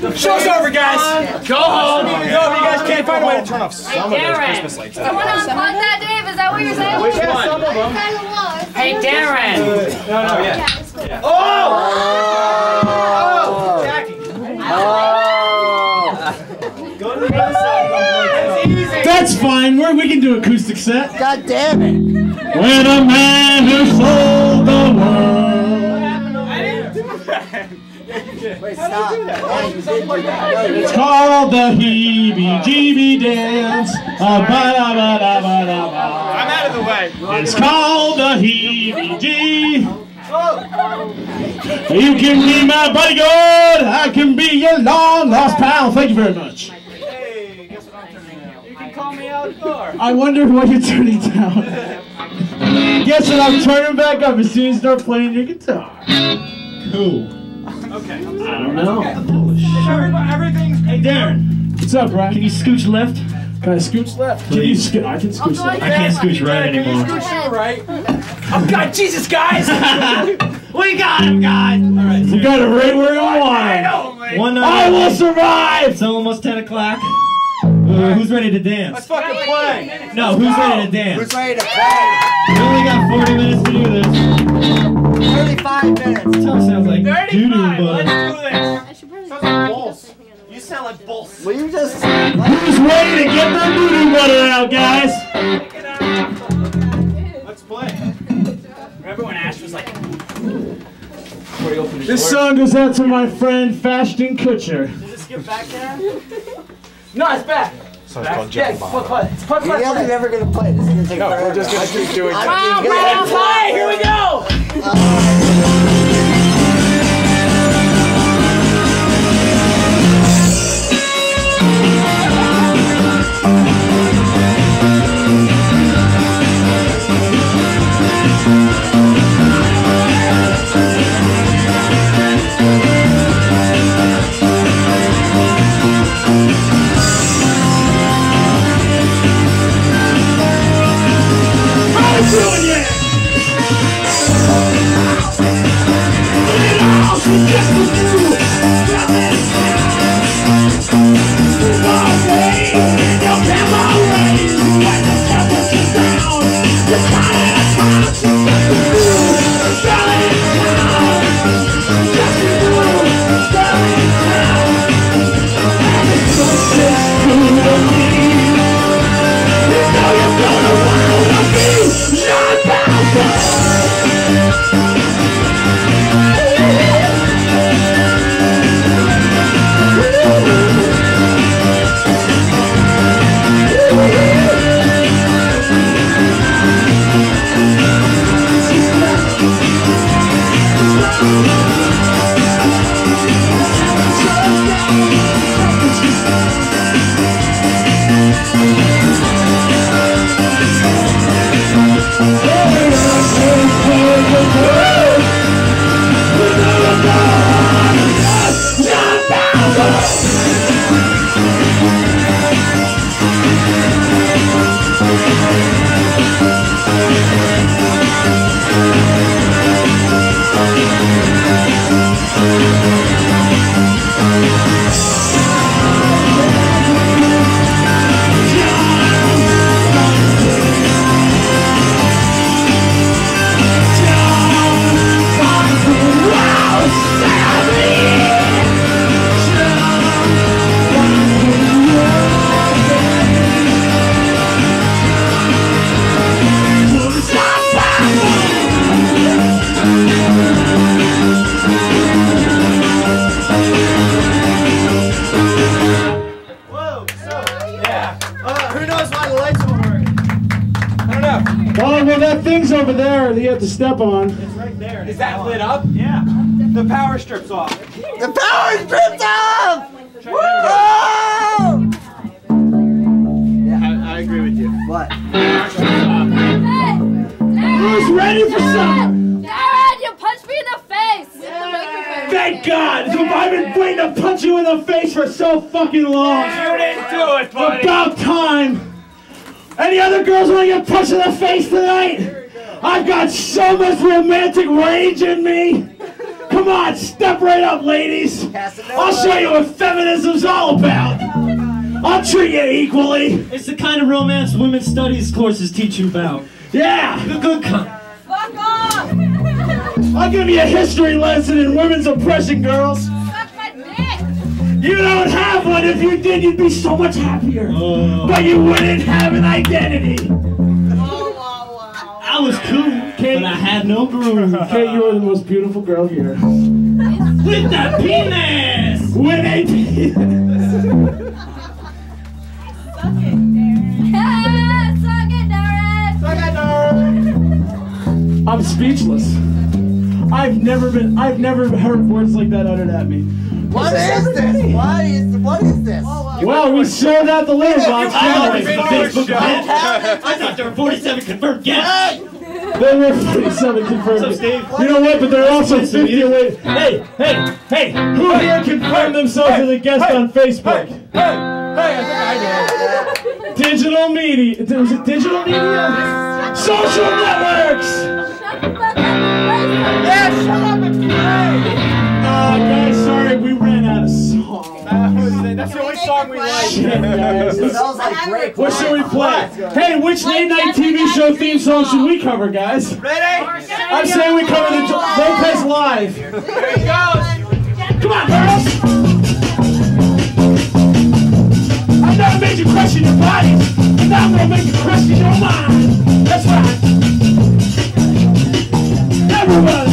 Show's over, guys. Go home. No, you guys can't find a way to turn off some of those Christmas lights. You want to unplug that, Dave? Is that what you're saying? Which one? Some of them. kind of was. Hey, Darren! Uh, no, no, yeah. Yeah, it's cool. Oh! Oh! Jackie. Oh! Go to the other side. It's easy. That's fine. We're, we can do acoustic set. God damn it. When a man who sold the world. What happened? I didn't do that. Wait, stop. do you do you do that. It's called the heebie-jeebie dance. Uh, ba-da-ba-da-ba-da-ba. I'm out of the way. It's called the heebie-jeebie. Oh! You can be my bodyguard. I can be your long lost pal. Thank you very much. Hey, guess what I'm turning? You can call me out outdoor. I wonder what you're turning down. Guess what? I'm turning back up as soon as you start playing your guitar. Cool. Okay. I don't know. Everybody, everything's. Hey, Darren. What's up, Brian? Can you scooch left? Can I scooch left? Can you sco- I can scooch left. I can't scooch Can you scooch to the right? Oh God, Jesus, guys! we got him, guys. All right. You got it right where you want him. One I will survive. It's almost 10 o'clock. Uh, who's ready to dance? Let's fucking play. No, who's ready to dance? Who's ready to play? We only got 40 minutes to do this. 35 minutes. Tom sounds like doo-doo, 35. Let's but... do this. I should probably Sounds like balls. You sound like balls. Will you just... Who's ready to get the booty butter out, guys? Let's play. Remember when Ash was like, This song goes out to my friend Fashton Kutcher. Does it skip back there? No, it's back. So it's called Yeah, Jack put, put, it's put, You're put, the only put. ever gonna play. This is gonna take No, forever. we're just gonna keep doing I'm that. gonna play. Here we go. Whoa. Over there that you have to step on. It's right there. Is that lit up? Yeah. The power strip's off. The power stripped off! Try that again. Whoa! I, I agree with you. What? Who's ready for some? Darren, you punched me in the face with. Thank God! I've been waiting to punch you in the face for so fucking long. You didn't do it, buddy. About time! Any other girls want to get punched in the face tonight? I've got so much romantic rage in me! Come on, step right up, ladies. I'll show you what feminism's all about. I'll treat you equally. It's the kind of romance women's studies courses teach you about. Yeah. The good kind. Fuck off! I'll give you a history lesson in women's oppression, girls. Suck my dick! You don't have one. If you did, you'd be so much happier. Oh. But you wouldn't have an identity. I was cool, but I had no groove. Kate, you are the most beautiful girl here. With that penis! With a Ah, suck it, Darren! Suck it, Darren. I'm speechless. I've never been. I've never heard words like that uttered at me. What is this? What is what is this? Well, we sold out the litter box. I didn't thought we? there was a Facebook event. I thought there were 47 confirmed guests. There were 47 confirmed. What's up, Steve? You know what? But there are also What's up, 50 away. Hey, hey, hey! Who here confirmed themselves as a guest on Facebook? Hey, hey, I think I did. Digital media. Was it digital media? Social networks. Shut the fuck up. Yeah, shut up and play. Oh, guys, sorry, we ran out of songs. That's the only song we like. Shit, guys. It smells like grape. What should we play? Hey, which late night TV show theme song should we cover, guys? Ready? I'm saying we cover the Jo- Lopez Live. There he goes. Come on, girls! I've never made you question your body, but now I'm gonna make you question your mind. That's right. Everybody.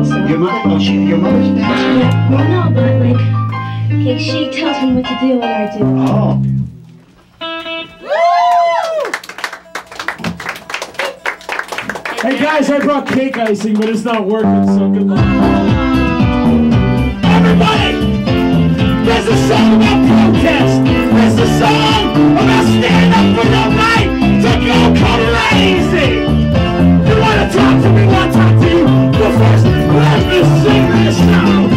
Again. Your mother, oh, she, your mother's back. Well, no, but like, like she tells me what to do and I do. Oh. Hey guys, I brought cake icing, but it's not working, so good luck. Everybody! There's a song about protest! There's a song about stand up for your right to go crazy! You wanna talk to me, wanna talk to you? But first, let me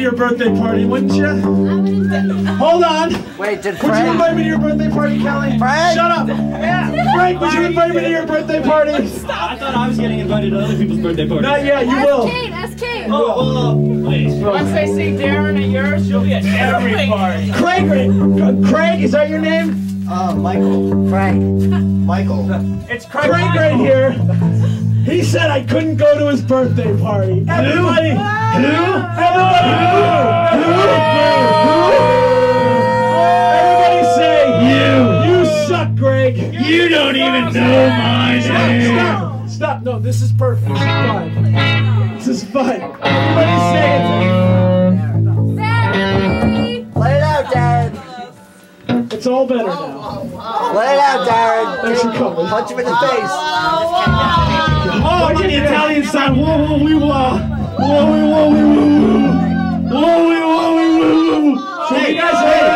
to your birthday party, wouldn't you? Hold on. Wait, did Frank? Would you invite me to your birthday party, Kelly? Frank? Shut up. Yeah. Frank, would you invite me to your birthday party? Stop. I thought I was getting invited to other people's birthday parties. Not yet, you Ask will. Kate, ask Kate. Oh, well, wait. Once they see Darren at yours, you'll be at every party. Craig, Craig, is that your name? Uh, Michael. Frank. Michael. It's Craig. Craig right here. He said I couldn't go to his birthday party. Everybody, who? Everybody, who? Who? Everybody say you. You suck, Greg. You don't even know my Stop, name. stop, stop. No, this is perfect. This is fine. This is fine. Everybody say it. Sorry. Let it out, Darren. It's all better now. Let it out, Darren. Thanks for coming. Punch him in the face. Oh, I'm on the Italian side. Whoa, whoa, we whoa. Whoa, we whoa, we whoa. Whoa, we whoa, we whoa. So you guys, hey, hey,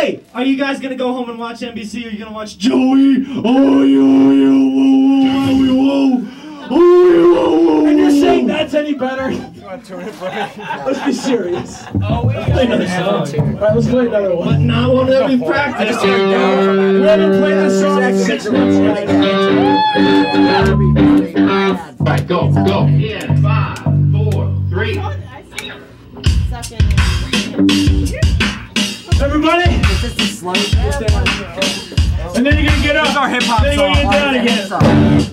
Hey, are you guys gonna go home and watch NBC or are you gonna watch Joey? Oh, yo, yo, whoa, whoa, whoa, whoa, whoa, And you're saying that's any better? Let's be serious. Oh, we Play another song. All right, let's play another one. But not one that we practiced. We That'd haven't played this song in six months. guys. Be funny. Bad. Right, go, go. In five, four, three. Everybody, Is this a slow and then you're gonna get up. This is our hip hop Then you're song. gonna get down again.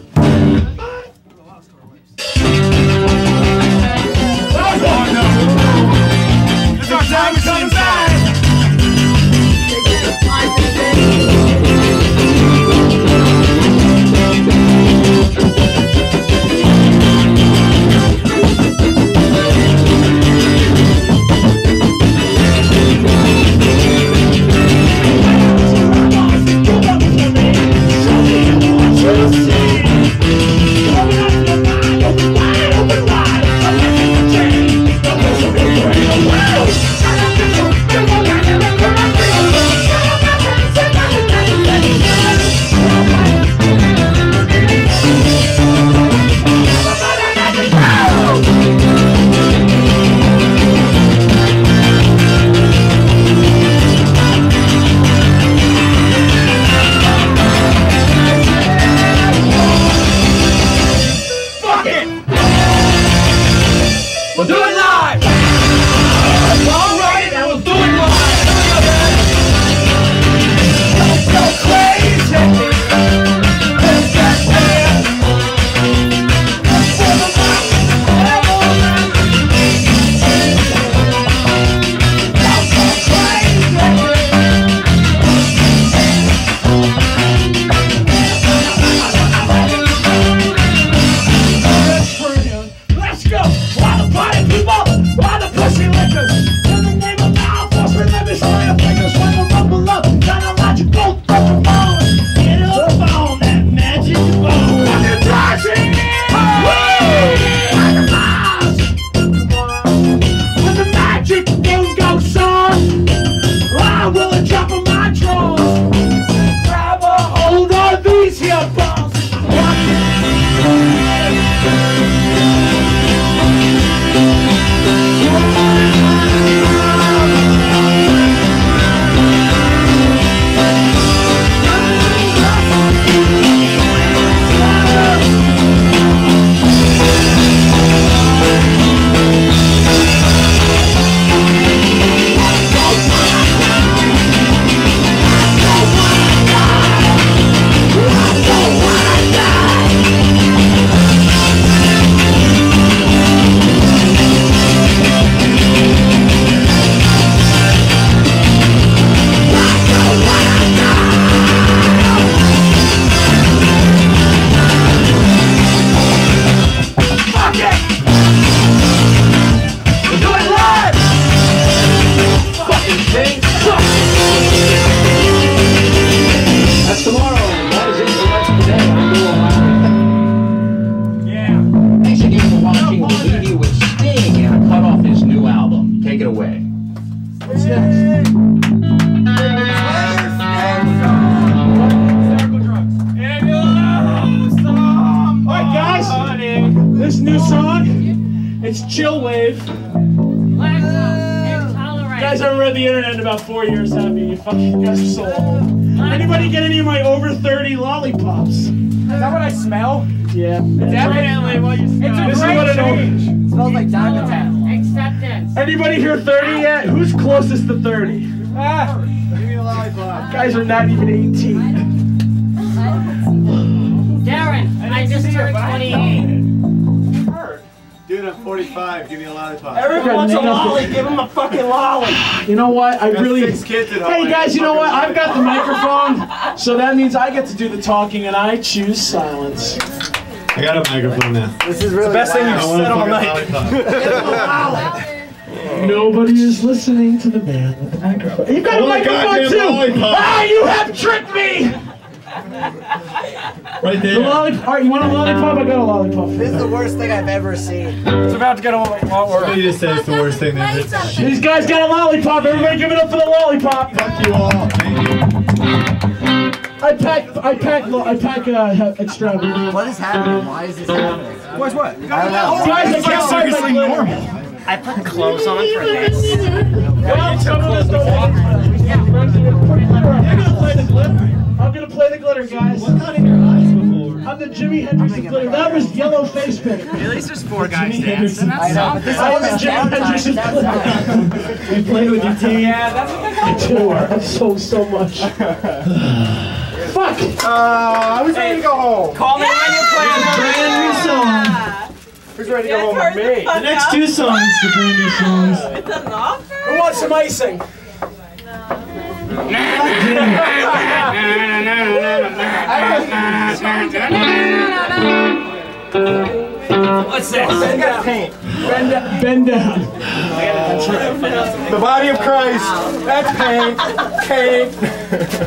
Lollipop. Guys are not even 18. Darren, I just turned your body. 28. Dude, I'm 45. Give me a lollipop. Everyone wants a lolly. Give him a fucking lolly. You know what? I Got really. six kids at home. Hey guys, you know what? I've got the microphone, so that means I get to do the talking, and I choose silence. I got a microphone now. This is really Best thing loud. you've I want said a all fucking night. lollipop. Nobody is listening to the man with the microphone. You got Oh a microphone goddamn too! lollipop. Ah, you have tricked me! Right there. The lollipop. All right, you want a lollipop? I got a lollipop. This is the worst thing I've ever seen. It's about to get a lot worse. He just said it's the worst thing they've ever These guys got a lollipop. Everybody give it up for the lollipop. Fuck you all. Thank you. I pack, I pack, lo- I pack uh, extra. What is happening? Why is this happening? What's what? I don't know. Guys, I can't find my glitter. I put clothes on for this. Well, some of us don't want I'm gonna play the glitter, guys. What's not in your eyes before? I'm the Jimi Hendrix of glitter. That was yellow face paint. At least there's four guys Jimi Henderson. dancing. I That's know, but this something. I all am is Jimi Hendrix of downtime. glitter. You play with your team. Yeah, that's what they call it. Dude, so so much. Fuck. Uh, I was ready to go home. Call me when you play Brand new song. Who's ready to go home with me? The next two songs, the brand new songs. It's an offer? Who wants some icing? What's this? I got paint. Bend, down- bend down. The body of Christ. That's paint.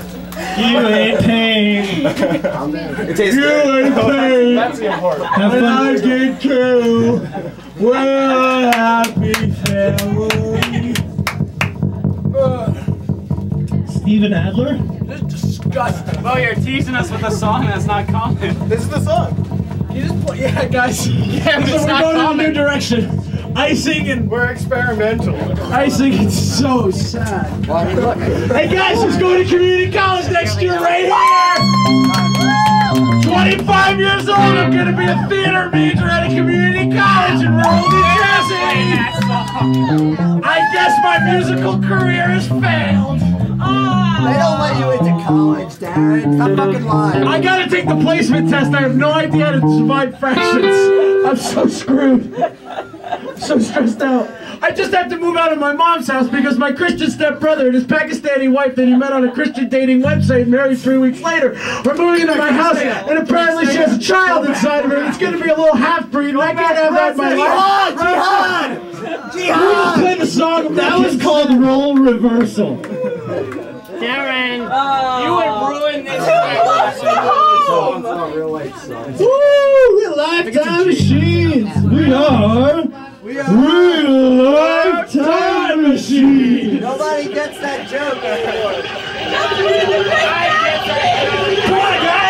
Paint. You ain't pain. It tastes You good. ain't pain. That's the important. Have And I fun. get to we're a happy family. Steven Adler? This disgusting. Oh, you're teasing us with a song that's not common. This is the song. You just play, yeah, guys. Yeah, but so it's we're not going in a common. new direction. Icing and We're experimental. icing. It's so sad. Well, I mean, look. Hey guys, who's going to community college next year right here? 25 years old, I'm gonna be a theater major at a community college in rural New Jersey. I guess my musical career has failed. They don't let you into college, Darren. Stop fucking lying. I gotta take the placement test. I have no idea how to divide fractions. I'm so screwed. I'm so stressed out. I just have to move out of my mom's house because my Christian stepbrother and his Pakistani wife that he met on a Christian dating website married three weeks later are moving into my house and apparently she has a child inside of her and it's gonna be a little half breed and I can't have that in my life. Jihad! We Jihad! just play the song. That was called Role Reversal. Darren. Oh. You would ruin this. Oh, it's not real life. Woo! We're Lifetime Machines! We are! We are. We're Lifetime Machines! Nobody gets that joke anymore. Come on, guys.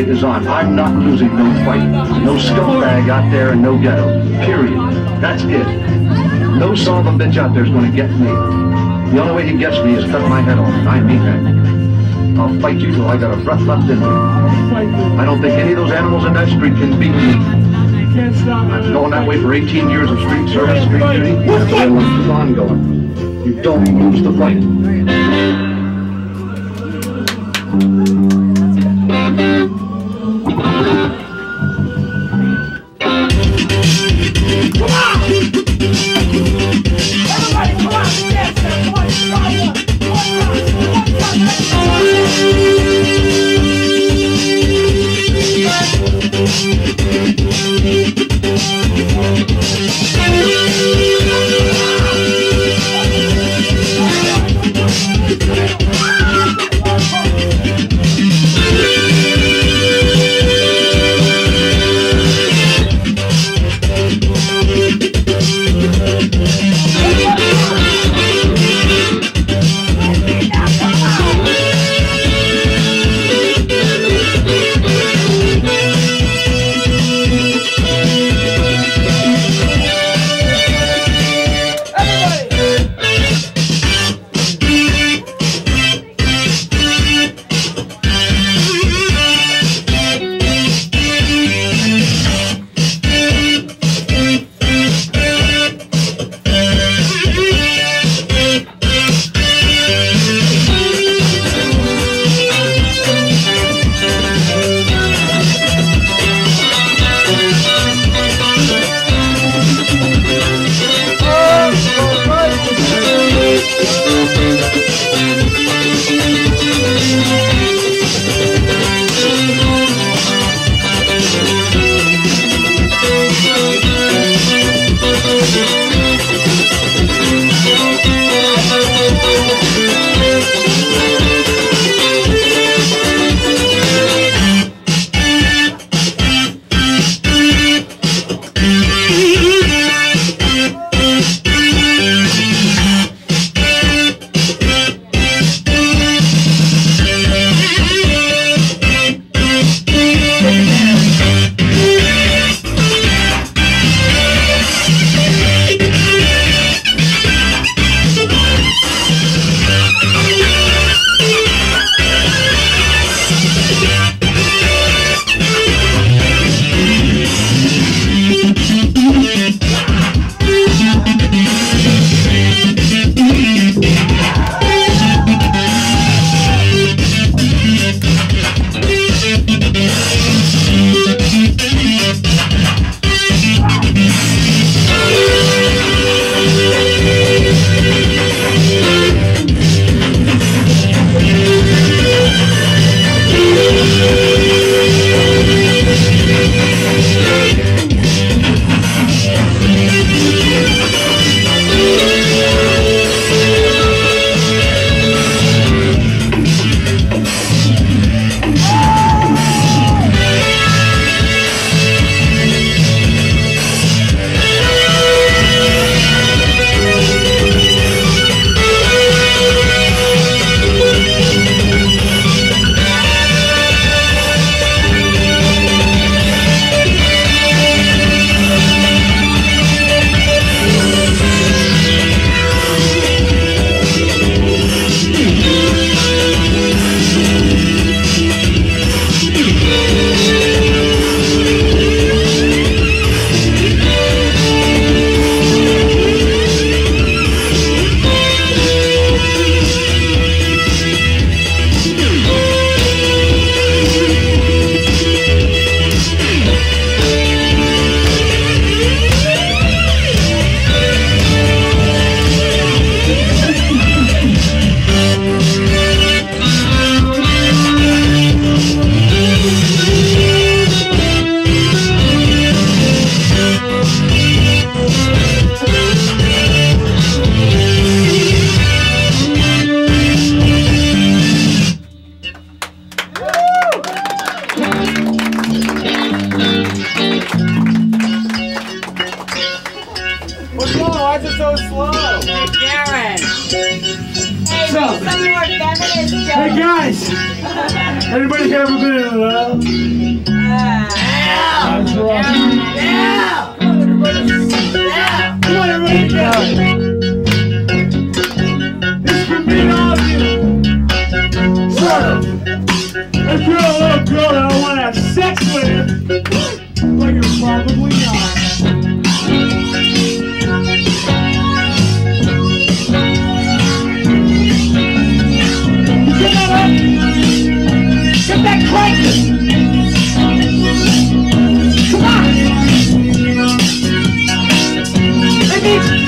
Fight is on. I'm not losing no fight. No scumbag out there and no ghetto. Period. That's it. No son of a bitch out there is going to get me. The only way he gets me is cut my head off, I mean that. I'll fight you till I got a breath left in me. I don't think any of those animals in that street can beat me. I've been going that way for 18 years of street service, street duty, and will keep on going. You don't lose the fight. Everybody,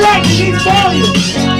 It needs crank,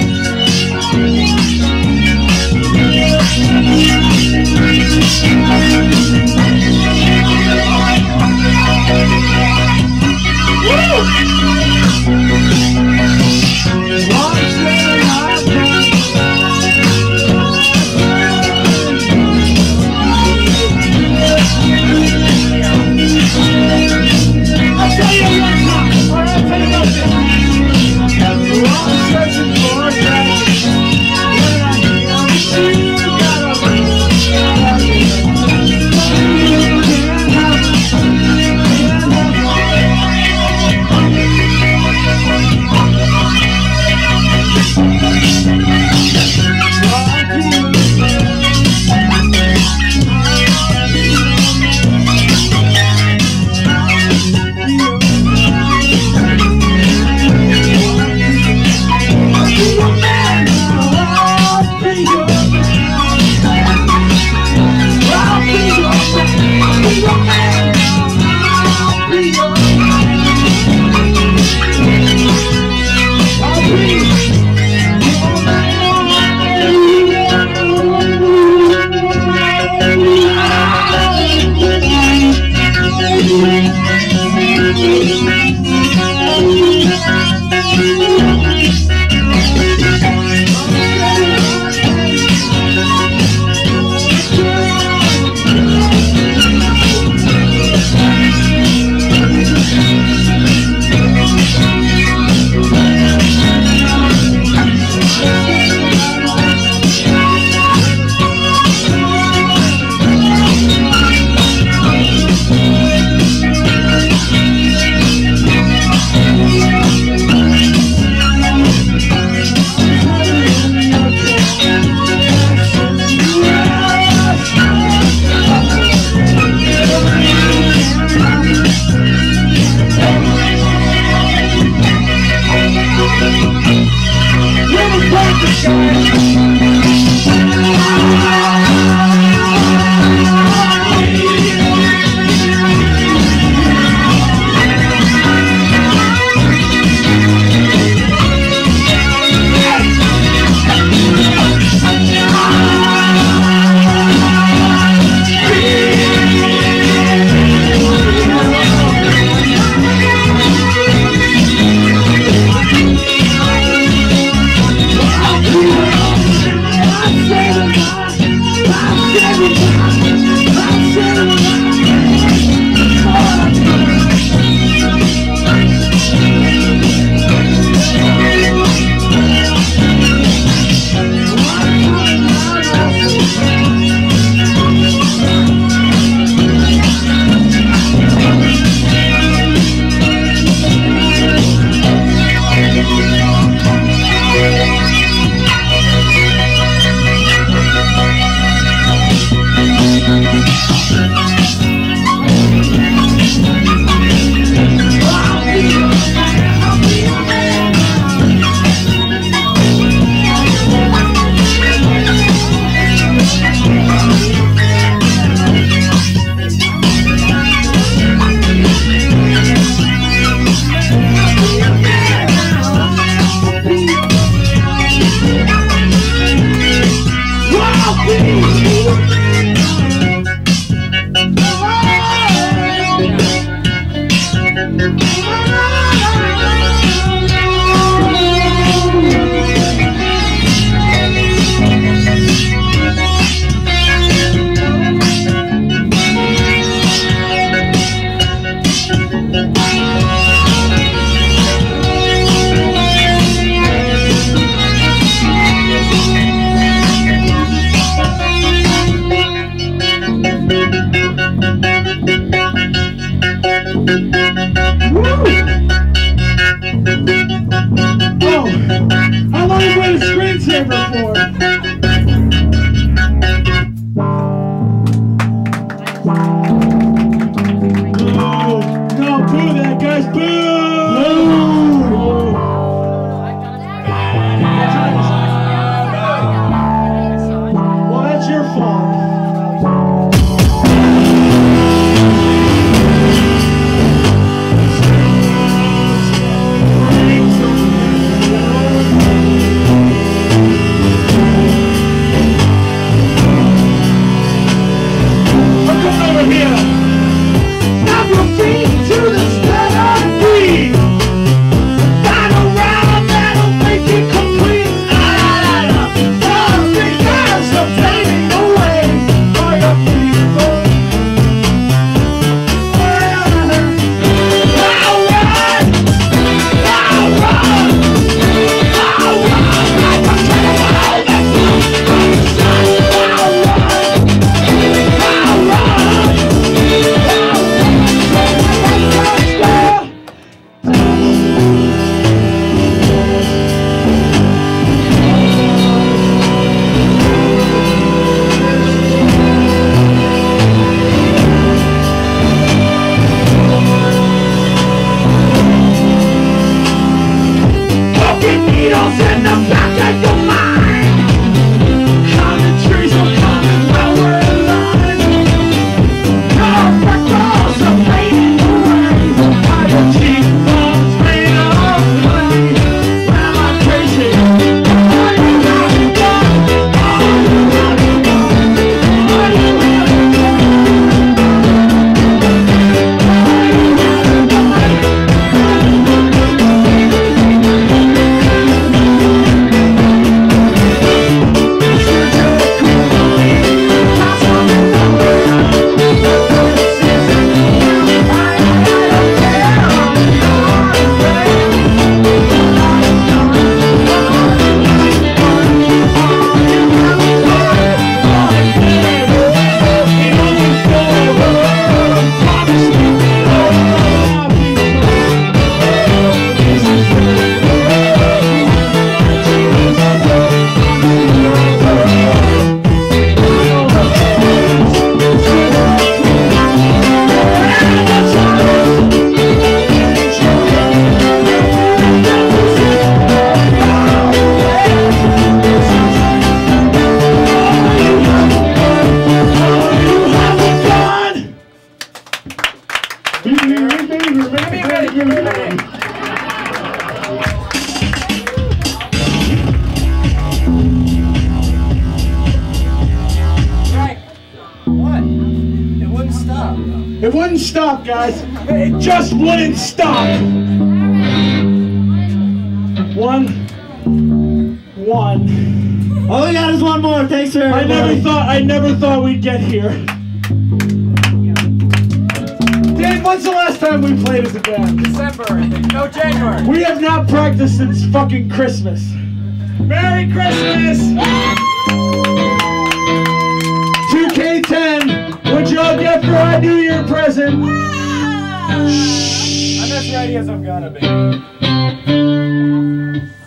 ready as I'm gonna be.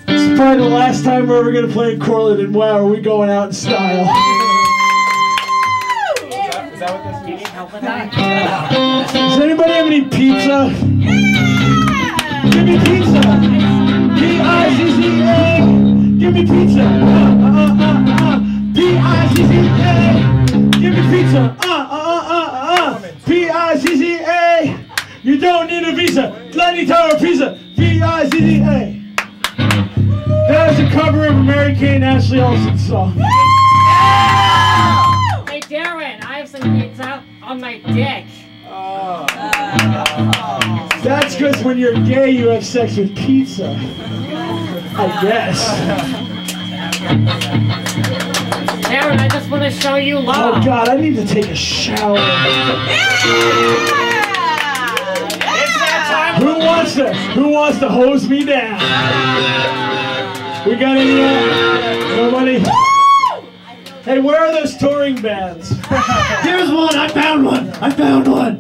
It's probably the last time we're ever gonna play in Cortland, and wow, are we going out in style. Is that what this is? Help with that? Does anybody have any pizza? Give me pizza! P-I-Z-Z-A! Give me pizza! Uh, uh, uh, uh. P-I-Z-Z-A! Give me pizza! Uh, uh, uh, uh, uh. P-I-Z-Z-A! You don't need a visa! Lenny Tower Pizza! P-I-Z-Z-A! That is a cover of a Mary-Kate and Ashley Olsen song. Hey, Darren, I have some pizza on my dick. Oh. That's because when you're gay, you have sex with pizza. I guess. Darren, I just want to show you love. Oh. God, I need to take a shower. Who wants to? Who wants to hose me down? We got any? Uh, nobody. Hey, where are those touring bands? Here's one. I found one. I found one.